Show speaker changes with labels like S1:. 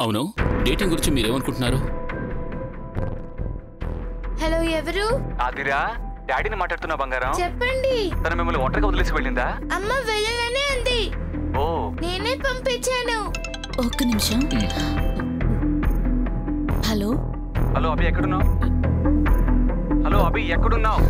S1: అవును. డేటింగ్ గురించి మీరేమనుకుంటున్నారు?
S2: హలో ఎవరు?
S3: ఆదిరా డాడీని మాట్లాడుతున్నా బంగారం.
S2: చెప్పండి.
S3: తను మిమ్మల్ని ఒంటరిగా వదిలేసి వెళ్ళిందా?
S2: అమ్మ వెళ్ళననే అంది.
S3: ఓ.
S2: నేనే పంపించాను.
S4: ఒక్క నిమిషం. హలో?
S3: హలో అభి ఎక్కడున్నావు? హలో అభి ఎక్కడున్నావు?